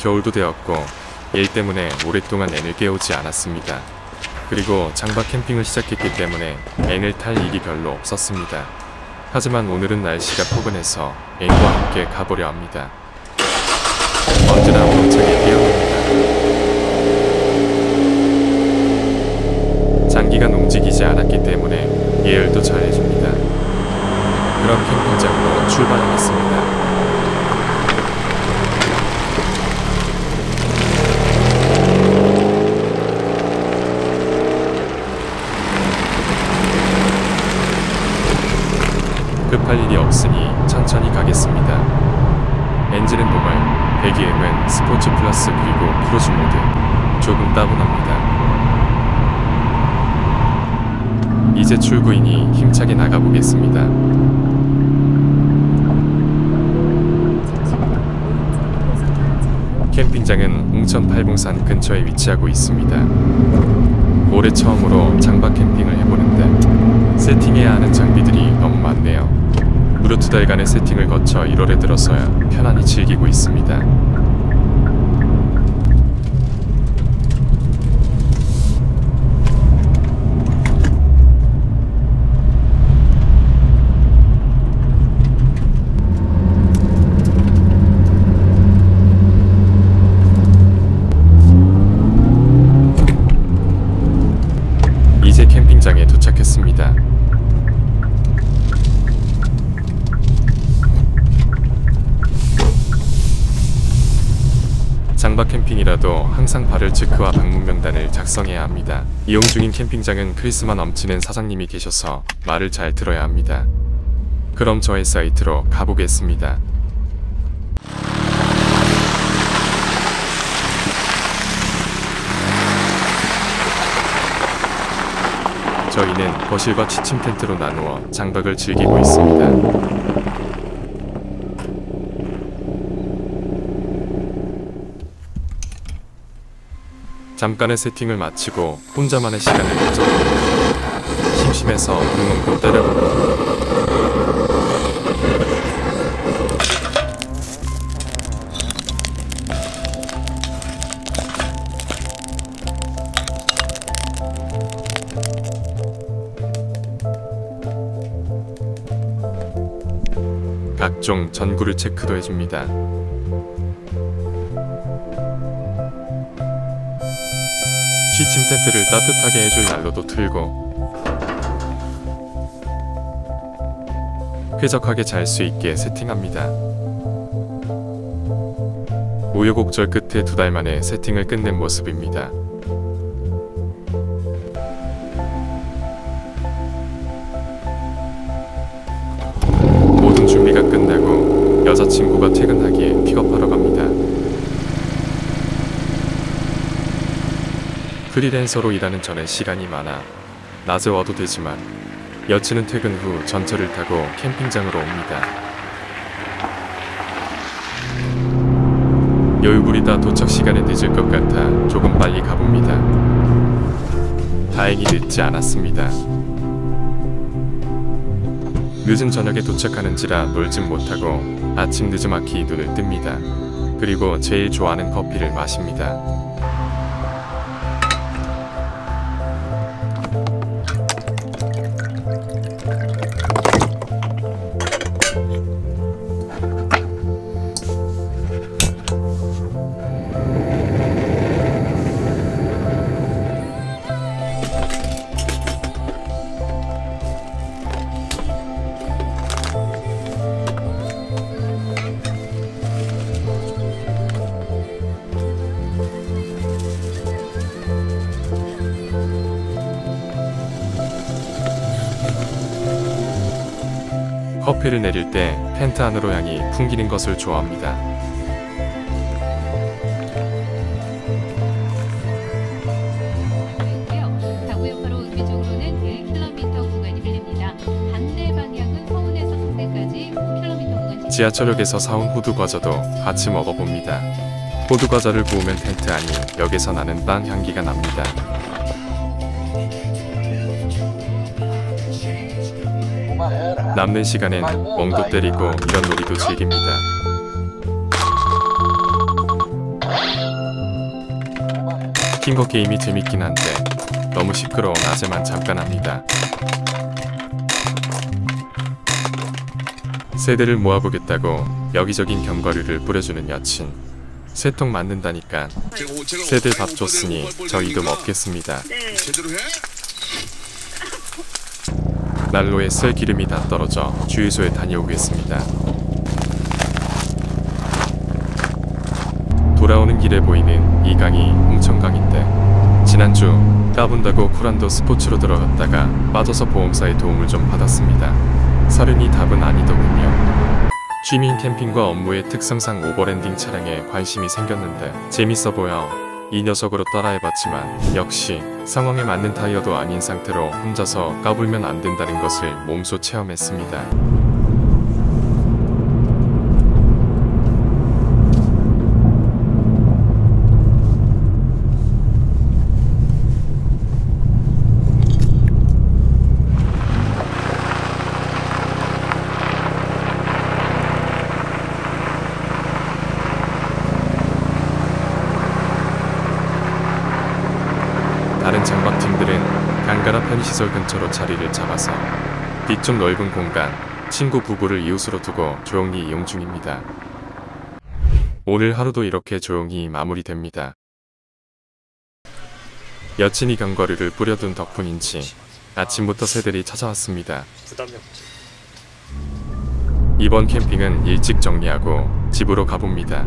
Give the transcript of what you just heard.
겨울도 되었고 일 때문에 오랫동안 N을 깨우지 않았습니다. 그리고 장박 캠핑을 시작했기 때문에 N을 탈 일이 별로 없었습니다. 하지만 오늘은 날씨가 포근해서 N과 함께 가보려 합니다. 언제나 멍청이 뛰어듭니다. 장기간 움직이지 않았기 때문에 예열도 잘 해줍니다. 그런 캠핑장으로 출발하겠습니다. 급할 일이 없으니 천천히 가겠습니다. 엔진은 normal, 배기음은 스포츠 플러스 그리고 크루즈 모드. 조금 따분합니다. 이제 출구이니 힘차게 나가보겠습니다. 캠핑장은 홍천 팔봉산 근처에 위치하고 있습니다. 올해 처음으로 장박 캠핑을 해보는데 세팅해야 하는 장비들이 너무 많네요. 무려 두 달간의 세팅을 거쳐 1월에 들어서야 편안히 즐기고 있습니다. 이제 캠핑장에 도착했습니다. 장박 캠핑이라도 항상 발열 체크와 방문 명단을 작성해야 합니다. 이용 중인 캠핑장은 크리스마 넘치는 사장님이 계셔서 말을 잘 들어야 합니다. 그럼 저의 사이트로 가보겠습니다. 저희는 거실과 취침 텐트로 나누어 장박을 즐기고 있습니다. 잠깐의 세팅을 마치고 혼자만의 시간을 가져봅니다. 심심해서 불멍도 때려보고 각종 전구를 체크도 해줍니다. 텐트를 따뜻하게 해줄 난로도 틀고 쾌적하게 잘 수 있게 세팅합니다. 우여곡절 끝에 두 달 만에 세팅을 끝낸 모습입니다. 모든 준비가 끝나고 여자친구가 퇴근하기에 픽업하러 갑니다. 프리랜서로 일하는 저는 시간이 많아 낮에 와도 되지만 여친은 퇴근 후 전철을 타고 캠핑장으로 옵니다. 여유 부리다 도착 시간에 늦을 것 같아 조금 빨리 가봅니다. 다행히 늦지 않았습니다. 늦은 저녁에 도착하는지라 놀진 못하고 아침 늦음막히 눈을 뜹니다. 그리고 제일 좋아하는 커피를 마십니다. 커피를 내릴 때 텐트 안으로 향이 풍기는 것을 좋아합니다. 있고요. 다구역파로 우비 쪽으로는 1km 구간이 밀립니다. 반대 방향은 서운에서 성대까지 5km 구간 지하철역에서 사온 호두 과자도 같이 먹어봅니다. 호두 과자를 구우면 텐트 안이 역에서 나는 빵 향기가 납니다. 남는 시간엔 멍도 때리고 이런 놀이도 즐깁니다. 핑거 게임이 재밌긴 한데 너무 시끄러워 낮에만 잠깐 합니다. 세대를 모아보겠다고 여기저긴 견과류를 뿌려주는 여친. 세 통 맞는다니까 세대 밥 줬으니 저희도 먹겠습니다. 네. 난로에 쓸 기름이 다 떨어져 주유소에 다녀오겠습니다. 돌아오는 길에 보이는 이 강이 홍천강인데 지난주 까분다고 코란도 스포츠로 들어갔다가 빠져서 보험사의 도움을 좀 받았습니다. 사륜이 답은 아니더군요. 취미인 캠핑과 업무의 특성상 overlanding 차량에 관심이 생겼는데 재밌어 보여 이 녀석으로 따라해봤지만 역시 상황에 맞는 타이어도 아닌 상태로 혼자서 까불면 안 된다는 것을 몸소 체험했습니다. 다른 장박팀들은 강가라 편의시설 근처로 자리를 잡아서 뒤쪽 넓은 공간, 친구 부부를 이웃으로 두고 조용히 이용 중입니다. 오늘 하루도 이렇게 조용히 마무리됩니다. 여친이 견과류를 뿌려둔 덕분인지 아침부터 새들이 찾아왔습니다. 이번 캠핑은 일찍 정리하고 집으로 가봅니다.